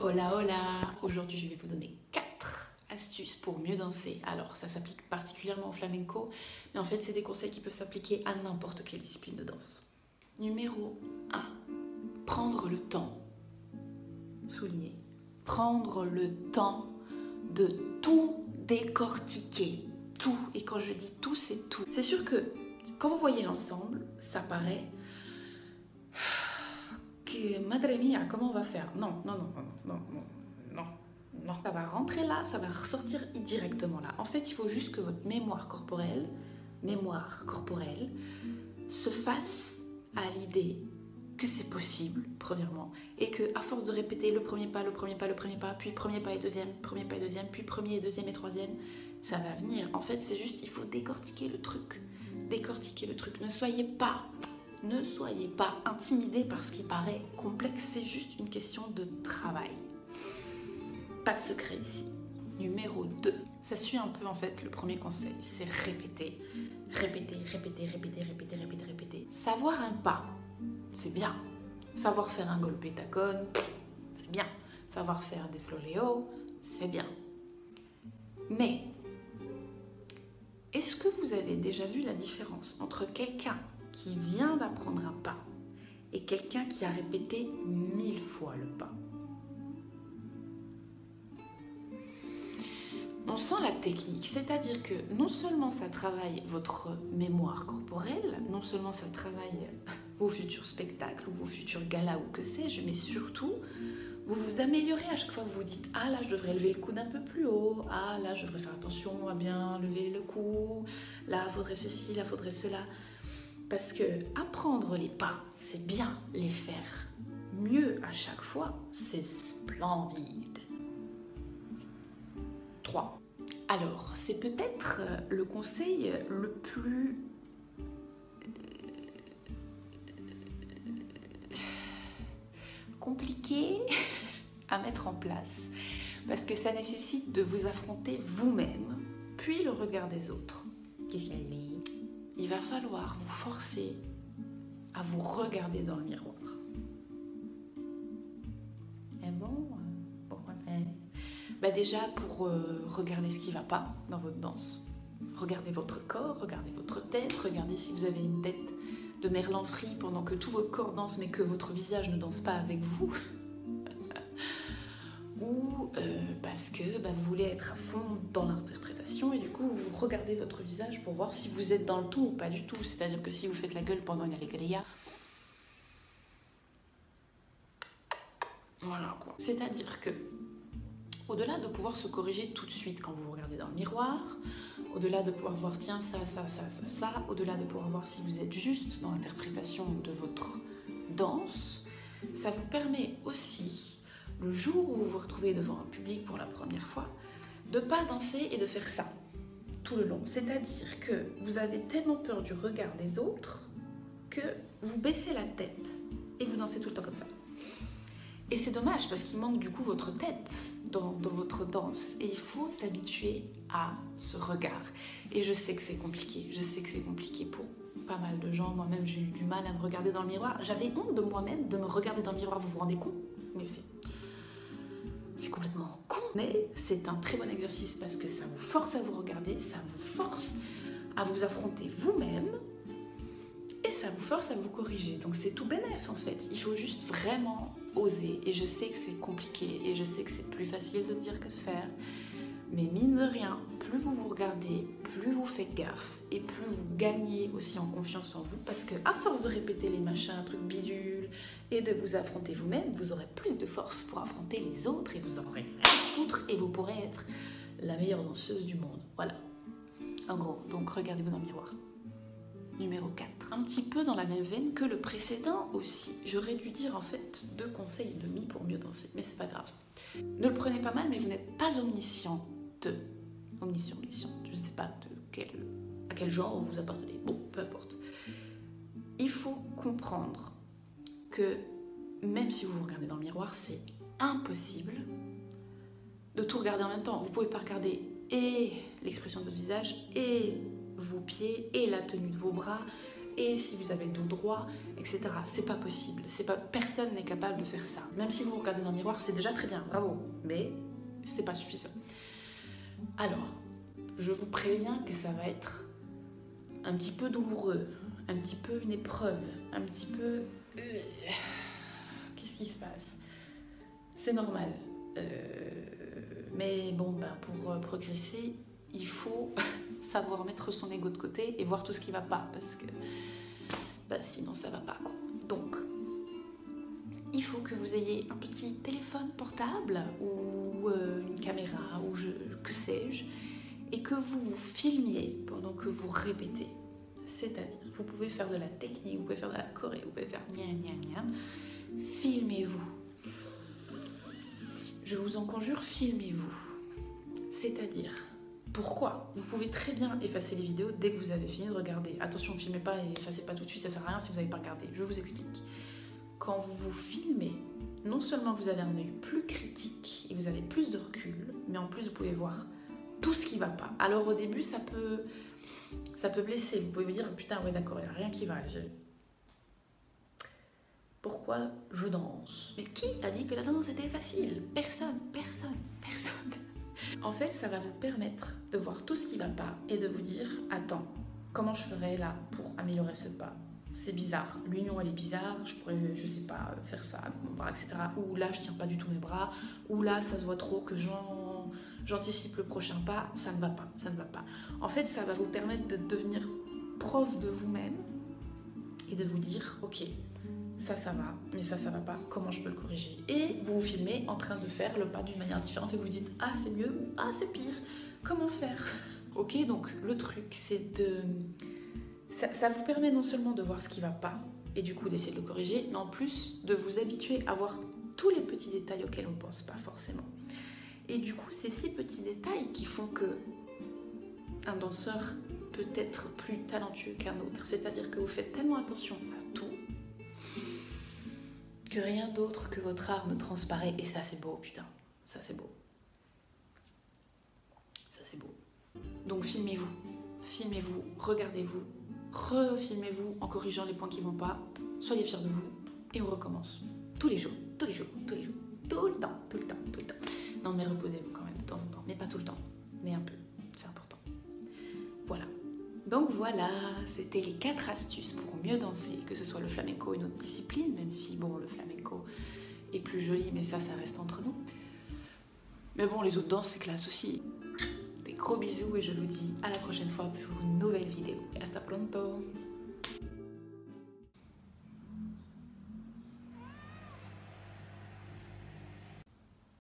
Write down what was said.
Hola hola Aujourd'hui je vais vous donner 4 astuces pour mieux danser. Alors ça s'applique particulièrement au flamenco, mais en fait c'est des conseils qui peuvent s'appliquer à n'importe quelle discipline de danse. Numéro 1. Prendre le temps. Souligner. Prendre le temps de tout décortiquer. Tout. Et quand je dis tout, c'est tout. C'est sûr que quand vous voyez l'ensemble, ça paraît madre mia, comment on va faire? Non, non, non, non, non, non, non. Ça va rentrer là, ça va ressortir directement là. En fait, il faut juste que votre mémoire corporelle, mémoire corporelle, se fasse à l'idée que c'est possible, premièrement, et que à force de répéter le premier pas, le premier pas, le premier pas, puis premier pas et deuxième, premier pas et deuxième, puis premier, deuxième et troisième, ça va venir. En fait, c'est juste, il faut décortiquer le truc, décortiquer le truc. Ne soyez pas ne soyez pas intimidés par ce qui paraît complexe, c'est juste une question de travail. Pas de secret ici. Numéro 2. Ça suit un peu en fait le premier conseil, c'est répéter. Répéter, répéter, répéter, répéter, répéter, répéter. Savoir un pas, c'est bien. Savoir faire un golpe tacon, c'est bien. Savoir faire des floléos, c'est bien. Mais, est-ce que vous avez déjà vu la différence entre quelqu'un qui vient d'apprendre un pas et quelqu'un qui a répété mille fois le pas. On sent la technique, c'est-à-dire que non seulement ça travaille votre mémoire corporelle, non seulement ça travaille vos futurs spectacles ou vos futurs galas ou que sais-je, mais surtout vous vous améliorez à chaque fois que vous dites Ah là, je devrais lever le coude un peu plus haut. Ah là, je devrais faire attention à bien lever le cou. Là, faudrait ceci, là, faudrait cela. Parce que apprendre les pas, c'est bien les faire mieux à chaque fois, c'est splendide. 3. Alors, c'est peut-être euh, le conseil le plus euh, compliqué à mettre en place parce que ça nécessite de vous affronter vous-même, puis le regard des autres. Qu'est-ce il va falloir vous forcer à vous regarder dans le miroir. Et bon, pourquoi bah Déjà pour euh, regarder ce qui ne va pas dans votre danse. Regardez votre corps, regardez votre tête, regardez si vous avez une tête de merlan frit pendant que tout votre corps danse mais que votre visage ne danse pas avec vous. Ou euh, parce que bah, vous voulez être à fond dans l'interprétation regardez votre visage pour voir si vous êtes dans le tout ou pas du tout. C'est-à-dire que si vous faites la gueule pendant une allegria, voilà quoi. C'est-à-dire que au-delà de pouvoir se corriger tout de suite quand vous vous regardez dans le miroir, au-delà de pouvoir voir tiens ça, ça, ça, ça, ça, au-delà de pouvoir voir si vous êtes juste dans l'interprétation de votre danse, ça vous permet aussi le jour où vous vous retrouvez devant un public pour la première fois, de pas danser et de faire ça le long. C'est-à-dire que vous avez tellement peur du regard des autres que vous baissez la tête et vous dansez tout le temps comme ça. Et c'est dommage parce qu'il manque du coup votre tête dans, dans votre danse et il faut s'habituer à ce regard. Et je sais que c'est compliqué, je sais que c'est compliqué pour pas mal de gens. Moi-même, j'ai eu du mal à me regarder dans le miroir. J'avais honte de moi-même de me regarder dans le miroir, vous vous rendez compte? Mais c'est mais c'est un très bon exercice parce que ça vous force à vous regarder, ça vous force à vous affronter vous-même et ça vous force à vous corriger. Donc c'est tout bénef en fait. Il faut juste vraiment oser. Et je sais que c'est compliqué et je sais que c'est plus facile de dire que de faire. Mais mine de rien, plus vous vous regardez, plus vous faites gaffe et plus vous gagnez aussi en confiance en vous parce que à force de répéter les machins, trucs bidules et de vous affronter vous-même, vous aurez plus de force pour affronter les autres et vous aurez rien à foutre et vous pourrez être la meilleure danseuse du monde. Voilà. En gros, donc regardez-vous dans le miroir. Numéro 4. Un petit peu dans la même veine que le précédent aussi. J'aurais dû dire en fait deux conseils et demi pour mieux danser, mais c'est pas grave. Ne le prenez pas mal, mais vous n'êtes pas omniscient omniscient, omniscient, je ne sais pas quel, à quel genre vous appartenez. Bon, peu importe. Il faut comprendre que même si vous vous regardez dans le miroir, c'est impossible de tout regarder en même temps. Vous pouvez pas regarder et l'expression de votre visage, et vos pieds, et la tenue de vos bras, et si vous avez le dos droit, etc. C'est pas possible. C'est pas, personne n'est capable de faire ça. Même si vous vous regardez dans le miroir, c'est déjà très bien, bravo. Mais c'est pas suffisant. Alors, je vous préviens que ça va être un petit peu douloureux, un petit peu une épreuve, un petit peu... Euh, qu'est-ce qui se passe? C'est normal. Euh, mais bon, ben, pour euh, progresser, il faut savoir mettre son ego de côté et voir tout ce qui va pas, parce que ben, sinon ça va pas. Donc, il faut que vous ayez un petit téléphone portable ou une caméra ou je, que sais-je, et que vous vous filmiez pendant que vous répétez. C'est-à-dire, vous pouvez faire de la technique, vous pouvez faire de la choré, vous pouvez faire gna gna gna. Filmez-vous. Je vous en conjure, filmez-vous. C'est-à-dire, pourquoi? Vous pouvez très bien effacer les vidéos dès que vous avez fini de regarder. Attention, filmez pas et effacez pas tout de suite, ça sert à rien si vous n'avez pas regardé. Je vous explique. Quand vous vous filmez, non seulement vous avez un œil plus critique et vous avez plus de recul, mais en plus vous pouvez voir tout ce qui va pas. Alors au début, ça peut, ça peut blesser. Vous pouvez vous dire, putain, ouais, d'accord, il n'y a rien qui va. Pourquoi je danse? Mais qui a dit que la danse était facile? Personne, personne, personne. En fait, ça va vous permettre de voir tout ce qui va pas et de vous dire, attends, comment je ferais là pour améliorer ce pas? C'est bizarre. L'union, elle est bizarre. Je pourrais, je sais pas, faire ça avec mon bras, etc. Ou là, je tiens pas du tout mes bras. Ou là, ça se voit trop que j'anticipe le prochain pas. Ça ne va pas. Ça ne va pas. En fait, ça va vous permettre de devenir prof de vous-même et de vous dire, ok, ça, ça va, mais ça, ça va pas. Comment je peux le corriger? Et vous vous filmez en train de faire le pas d'une manière différente et vous dites, ah, c'est mieux ou ah, c'est pire. Comment faire? Ok, donc le truc, c'est de ça, vous permet non seulement de voir ce qui va pas et du coup d'essayer de le corriger, mais en plus de vous habituer à voir tous les petits détails auxquels on ne pense pas forcément. Et du coup, c'est ces petits détails qui font que un danseur peut être plus talentueux qu'un autre. C'est-à-dire que vous faites tellement attention à tout que rien d'autre que votre art ne transparaît. Et ça, c'est beau, putain. Ça, c'est beau. Ça, c'est beau. Donc, filmez-vous. Filmez-vous, regardez-vous, refilmez-vous en corrigeant les points qui vont pas, soyez fiers de vous et on recommence. Tous les jours, tous les jours, tous les jours, tout le temps, tout le temps, tout le temps. Non mais reposez-vous quand même de temps en temps, mais pas tout le temps, mais un peu, c'est important. Voilà. Donc voilà, c'était les quatre astuces pour mieux danser, que ce soit le flamenco une autre discipline, même si bon, le flamenco est plus joli, mais ça, ça reste entre nous. Mais bon, les autres danses, c'est classe aussi. Gros bisous et je vous dis à la prochaine fois pour une nouvelle vidéo. Hasta pronto